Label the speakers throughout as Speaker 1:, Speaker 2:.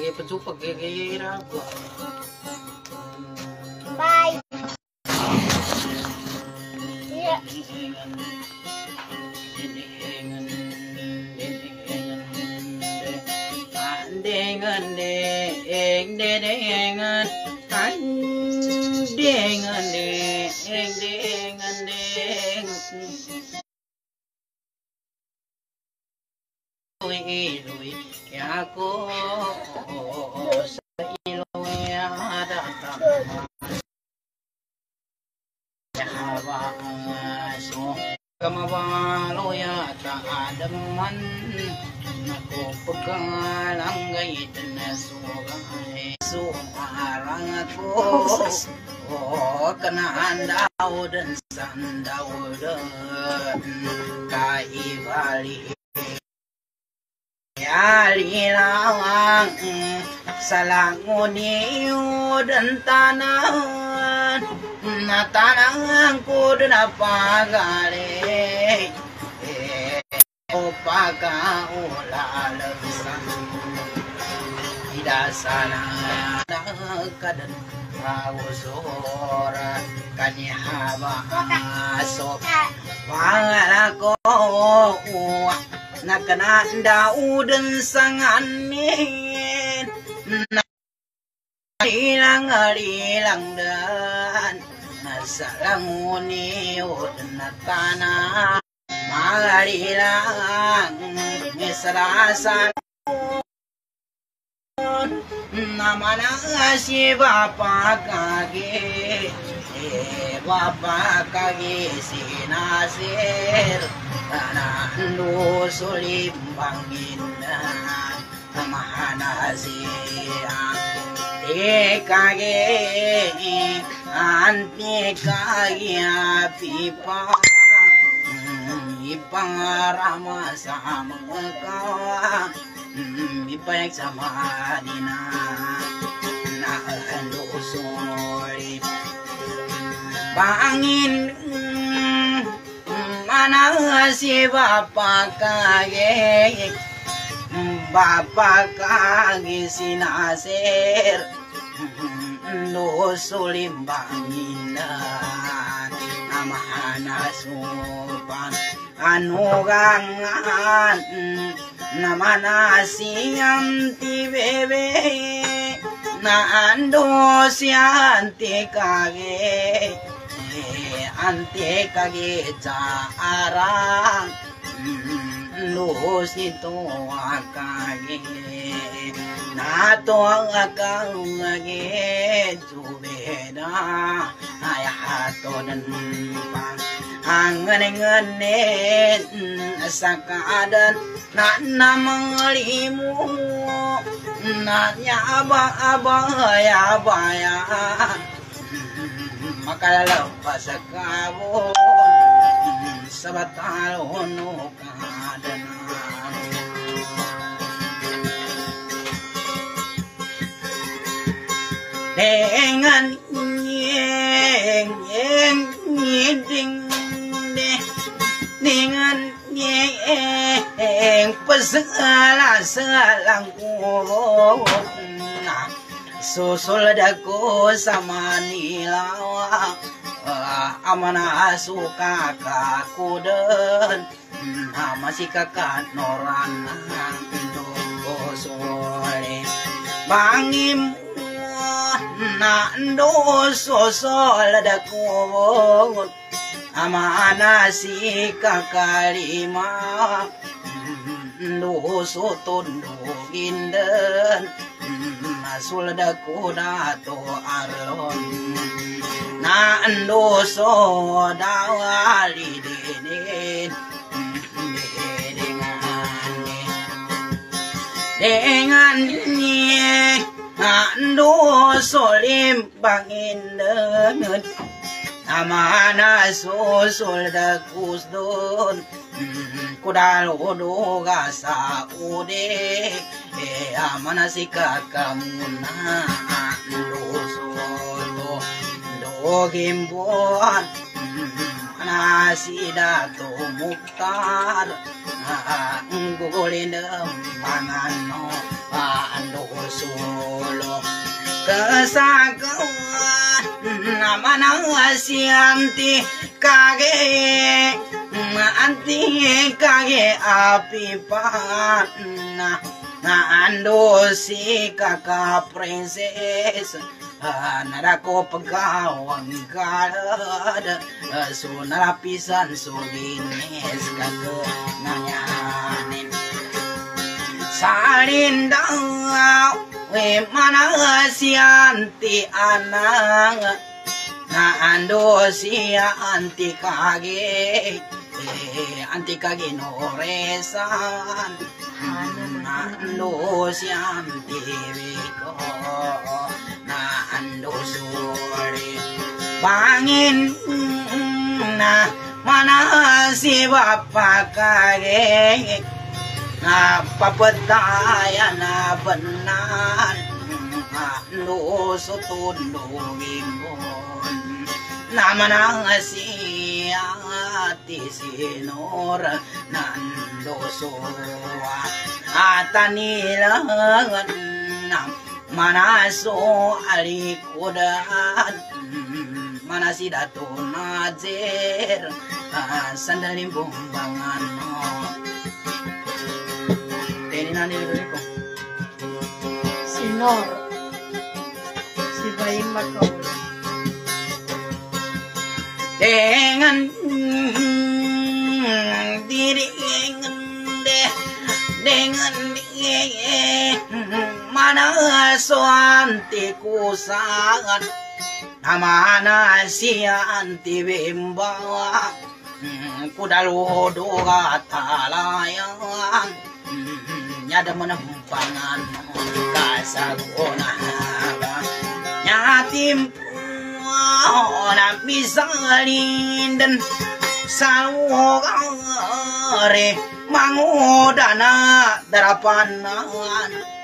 Speaker 1: Kaya cái cái kaya kaya
Speaker 2: Bye! Yeah.
Speaker 1: ngân nè em đê đê ngân anh đê ngân nè em đê ngân đê ngân ôi lùi nhà cô กมาบาลอยาตาดมมันนักปกลังไงตนสูงไงสูงอารังทุโอ้กนานดาวดันสันดาวเดินกายบาลียาลีลาวังสลางโอนิวดันตานา tanangkunapaagare opakaulalamsam idasana kadan rawsora kanihaba aso wangalako nakana daudan sanganin na ilang ilang dan সালামুনি উন্নতানা মারিলা মিশ্রাসা নমনা শিবা পাকাগে বাবা কাগে সিনাসের তানান্ডো সুলিম ভাঙ্গিন মহানাসিয়া Bangin Mana si Bapa kage Bapa kage sinasir No sulimbangin Namahana supan anugangan namana siyanti bebe. Na ando siyanti kage ante kage caarang lus itu akage nato ang akang age jubeda ayato dan pang angan-anganin sa kaadan na namangalimu na yabang-abang yabaya makalalabas sa kabon dengan nyeng nyeng nyeng ding de dengan nyeng nyeng pesala selang kuna susul daku sama nilawa amana suka kaku den. Masih kakak noran do sole bangim na ndo sosol dako amana si kakalima. Ndo sotondo ginden masul dako dato arlon na ndo so dawali để anh nhẹ ngàn đua sổ lim bằng in ăn ngân amana đã sol da kus don kudalo do ga sa ode e amana sika kamuna lo so do do gembo ana sida to muktar gugulin manano ando solo. Kesagawan nama sianti kage anti kage api panah. Na ando si kakak princess narako pagkawang kalad so narapisan so ginis kago nanyanin salin daw we mana sianti anang na ando si anti kage anti kage no resan ando si anti ko ಕಂಡುಸೋಡೆ ಬಾಂಗಿನ ಮನಸಿವಪ್ಪಕಾಗೆ ಪಪದಾಯನ ಬನ್ನ ಲೋಸು ತುಂಡುವಿಂಗೋ ನಮನಸಿಯ ತಿಸಿನೋರ ನಂದೋಸುವ ಆತನಿರ ನಮ್ಮ Manaso so ali kudan mana si datu nazir ah, sandalin bumbangan no ko
Speaker 2: sinor. Si bayi makau.
Speaker 1: Dengan mana suanti kusangan namana si anti bimbawa kudaludo katalayan nyada menempangan kasagona nyatim na misalin dan sawore mangudana darapanan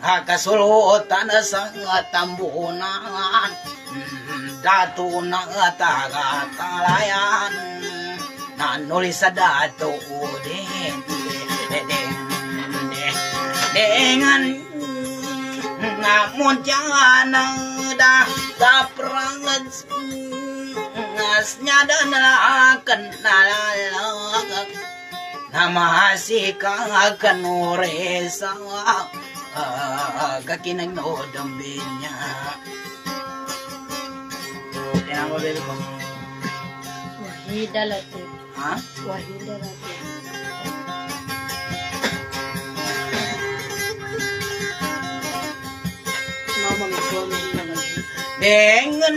Speaker 1: akasulutan sa tambunan datu na tagatalayan nanulis sa datu din dengan namun jangan da da perangan ngasnya dan nalalang nama si akan uresa kakinang no dambin niya Tinan mo baby ko
Speaker 2: Wahida Latif
Speaker 1: Ha?
Speaker 2: Wahida Latif Để ngân,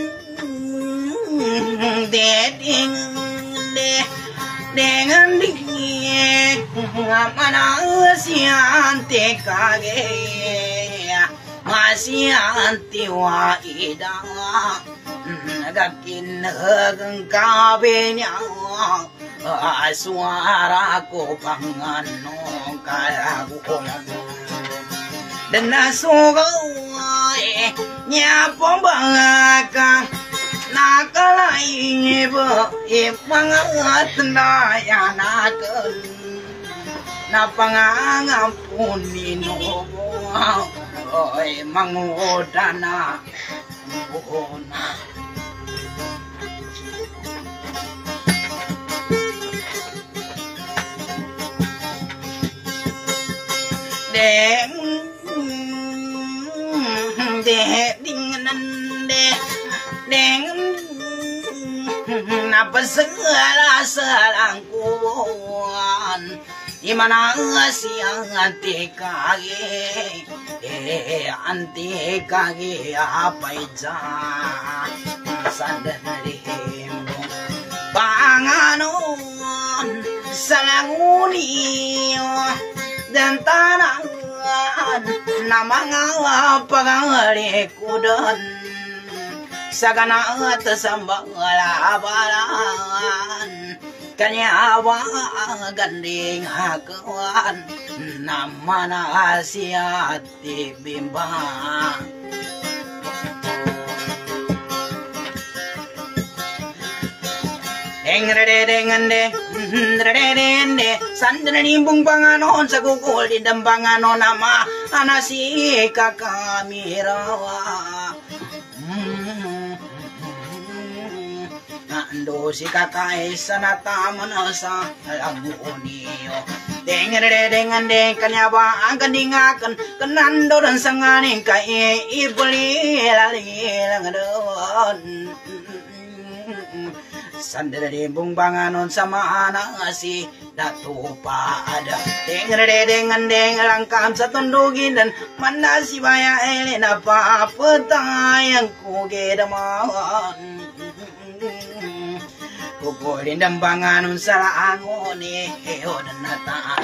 Speaker 2: Để đi
Speaker 1: ngân Để đèn đi nghe mà nó xian tê cả ghê. Mà xian tê hoa y đa gặp kín nơ gần ca bê nhau. À xóa ra cô băng ăn nó cả ra cô đừng là số gấu nhà bóng bằng càng ನಾಕಳಿಬು ಇಪ್ಪಂಗಾಯ ನಾಕಲ್ ನಪ್ಪಂಗಾಂಗ ಪುನಿ ನೋವು ಮಂಗೋಟನ ಬೋನ Để, để, đinh, năn, để. Napa segala selangkuan Imana siang anti kage? Eh anti kage apa ija sandari panganon salanguni dan tanah na mga pangalikudan sa ganaat sa mga labaran kanya ganding hakawan na manasya at bimba Deng re deng deng Ndredende Sandreni bungbanganon sa gugol di dambanganon nama anasi kakamirawa Ando si kakay sa nataman sa lagu niyo Dengere dengan deng kanyaba ang kandingakan Kanando dan sanganing kay ibuli lalilang doon Sandere bung banganon sama anak si datu pada Dengere dengan deng langkam sa tundugin dan mana si baya elena pa petayang kugedaman Kukulin dan banganon sa angoni Heo dan nataan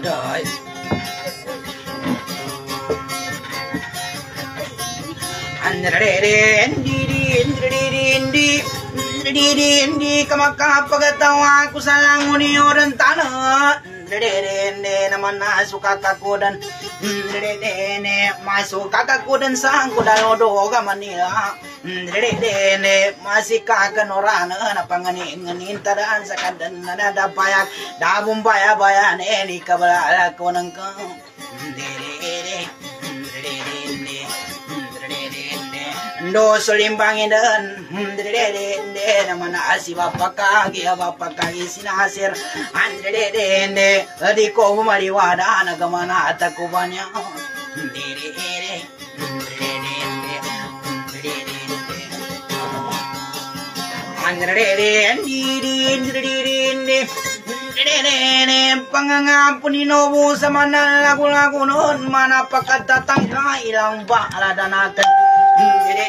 Speaker 1: Aday Andrere endi di andrere endi andrere endi kamakapagatawa ko sa langoni orang? Tanah Dede naman na suka kako dan Dede masuk kakakku dan sangku dalodo ga Manila Dede masih kakak norana na pangani nganin tadaan sa kadan na nadapayak dabong baya baya ni kabala ko nang ka Dede Ndo solimbangin dan Dede naman na si bapak kagi bapak kagi sinasir Andre dede di ko maliwada nagamana ataku banyak Dede Andre dede Dede pangangampun inobu sama lagu-lagu non mana pakat datang ka ilang bala dan akan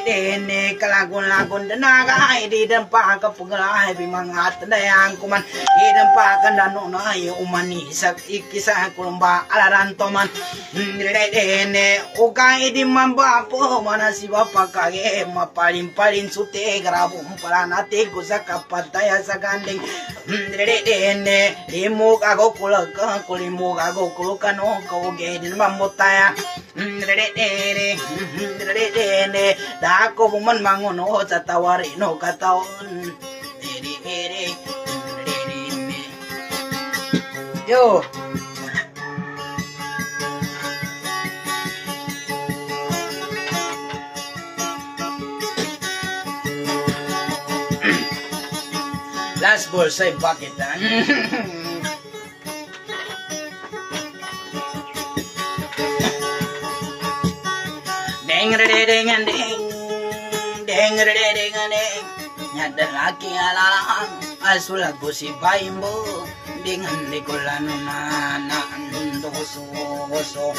Speaker 1: Dede kalagun-lagun denaga di dempa ka pugalay bimangat na yang kuman. Di dempa ka dano na umani sak ikisa kulumba alaran toman. Dede uka di mamba po mana si bapa kage. Mapalim-palim sute grabum para nate kusa kapataya sa ganding Dede imuk ako kulak kulimuk ako kulukano. Kauge din mambutaya Dede Dede dako buman mangono sa tawari no kataon Yo Last ball sa bucket Deng deng deng deng deng deng nyada laki alang asul aku si baimbo dengan dikulanu nana doso doso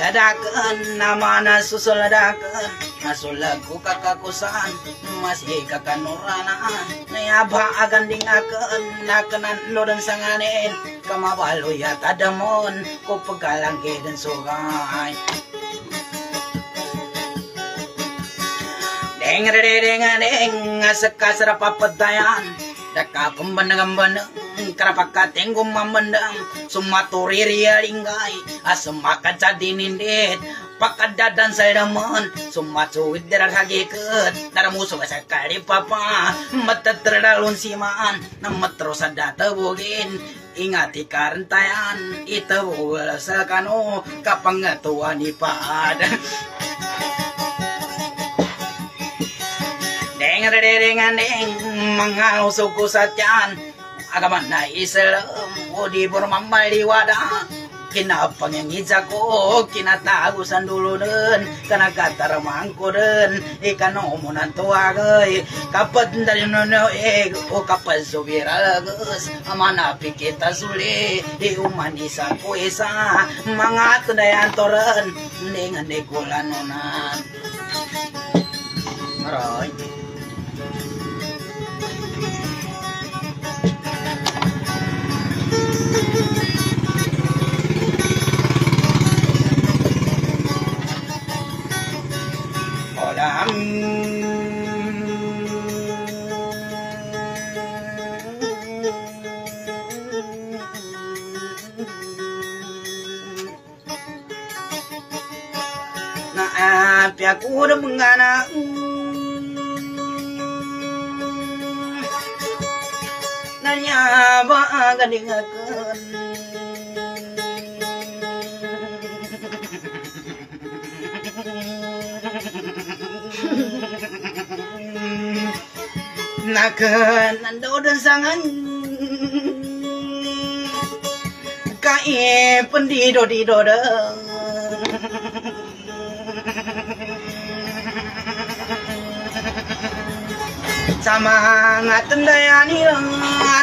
Speaker 1: ladakan nama na susul ladakan asul aku kakakusan masih kakanurana nayaba agan dingakan nakanan lo dan sanganin kamabalo ya tadamon ko pagalang dan sugay Deng re deng deng asaka sara papadayan daka pembanang banang karapaka tenggum mamandang sumaturi ria linggai asemaka jadi nindet pakadadan saya daman sumatsu widra hagiket dara musuh sakali papa mata terdalun simaan nama terus ada tebugin ingati karantayan itu wala sakano kapangatuan ipaad Deng deng mengalu suku satyan. Agama na Islam o di bermambal di wadah. Kinapangingidsa ko kinatagusan dulu den kana kataramang ko den ikan umunan tuwagay kapag dari nono eh o kapag subira gus amana pikita suli di umanisa ko isa mga tunayan toren dengan dekulan nonan. Aray. Hola. pura bungana nanya ba gadingakan nakan nandodan sangan kae pendido didodang di dodo sama tendayani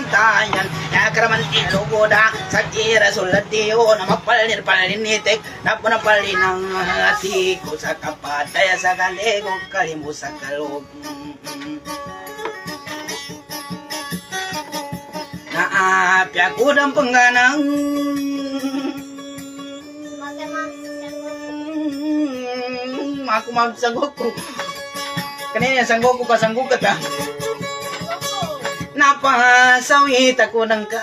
Speaker 1: tayan yakraman ilo goda sakira sulatio nama palir palir nitek napuna palinang hatiku sakapataya sakalego kalimu sakalog Naap aku dan pengganang. Aku mau sanggoku Kanina sanggoku ka sanggukat ah Napa sawit ako ng ka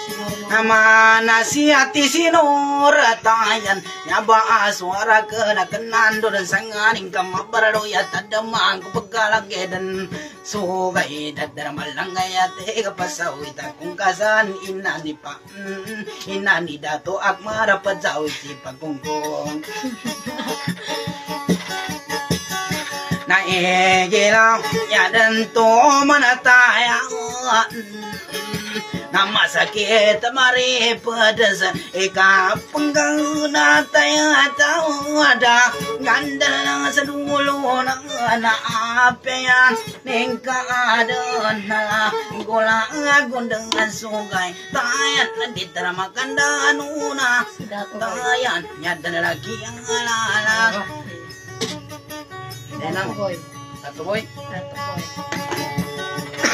Speaker 2: siguro mo.
Speaker 1: Nama nasihati sinuratayan Nyaba suara kena kenando dan sanganing kamabarado ya tadamang kupagkalagay dan sugay dadara malangay ate kapasawi takong kasan inani pa mm, inani dato ak marapad sa si pagkungkong Naigila ya dan to manataya Nama sakit mari pedas. Ika penggang nataya tahu ada Gandal ng sedulu na na apeyan Ningka ada na Gula gundeng sugay Tayan na ditaramakan danuna.
Speaker 2: Si Dato Boy.
Speaker 1: Tayan Nyadan lagi ang alala
Speaker 2: Dato
Speaker 1: Nenang
Speaker 2: Boy.
Speaker 1: Satu boy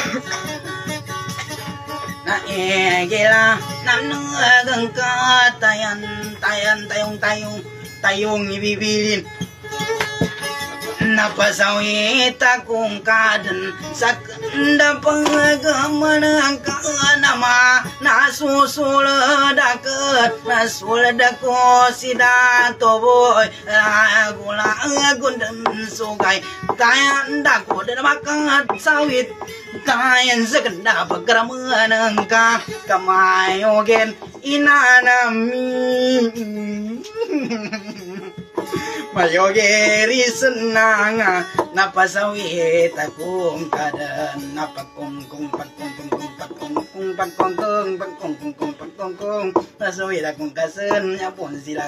Speaker 2: na e
Speaker 1: ge la nam nu gần ca tayan tayan tayong tayong tayong ibibilin napasawi takong kadan sakda pagagaman ang kanama nasusulad akat nasulad ako si da datoboy agula agundan sugay tayan dako na makang at sawit தாயன் ஜெகண்டா பக்ரமனங்கா கமாயோகன் இனானமி மயோகேரி சொன்னாங்க ந பசவே தக்கும் கடன் ந பக்கும் கும் பக்கும் கும் கும் பக்கும் கும் பக்கும் கும் பக்கும் கும் கும் kung கும் பசவே தக்கும் கசன் போன சிலா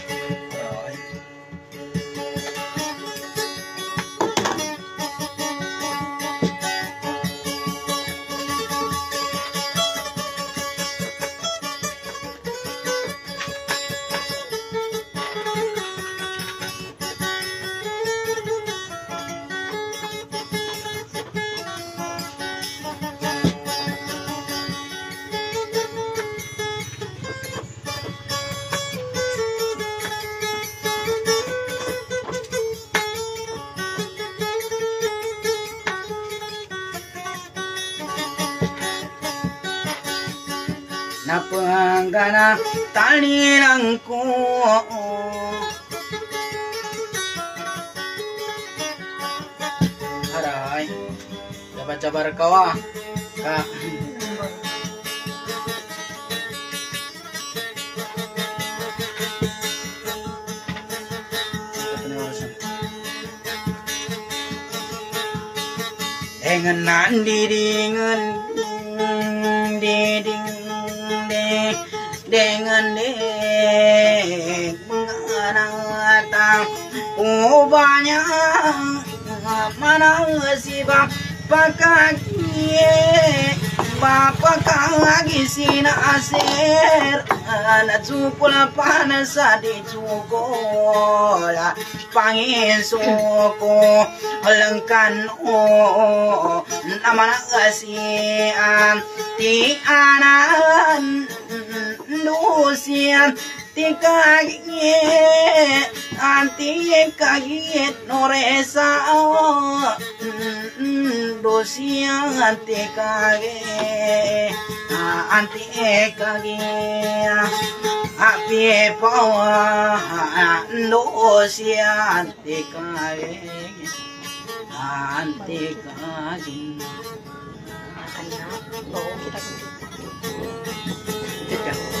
Speaker 1: talilang ko Aray, jabar-jabar kau ah. Ka. Dengan nandi dengan mana si bapak kaki Papakagi sina aser Natsupul pana sa di tsukola Pangin suko Alangkan o Naman asian Ti anan Lusian tikagie antie kagie noresa dosia antie kagie antie kagie apie pawa dosia antie kagie antie kagie
Speaker 2: Hãy subscribe cho kênh
Speaker 1: Ghiền Mì Gõ Để không bỏ lỡ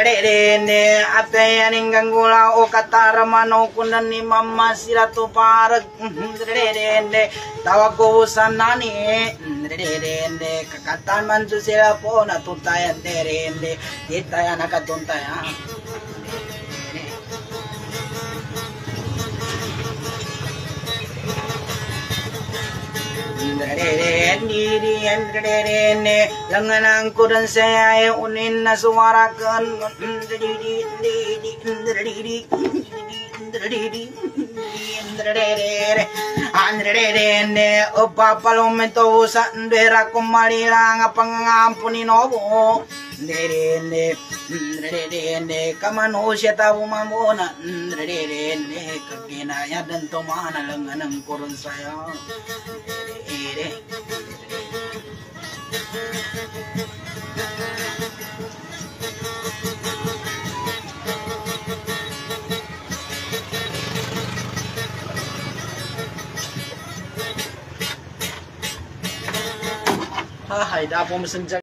Speaker 1: Alright. Ate yaning ganggula o kataramano kunan ni mama sila to parag tawag ko sana ni kakatan man sila po natutayan derende di tayo nakatuntaya ഉപ്പാപ്പളും തോസ് വേറെ കുമ്മാളിയിലാങ്ങ പങ്ങാം പുനിനോവോ ರೇನೆ ರೇನೆ ಕಮನೋಷತ ಉಮಮೋನ ರೇನೆ ಕಬ್ಬಿನಾಯ ದಂತು ಮಾನಲಂಗನಂ ಕೊರುನ್ ಸ್ವಯ ha hai da bom sang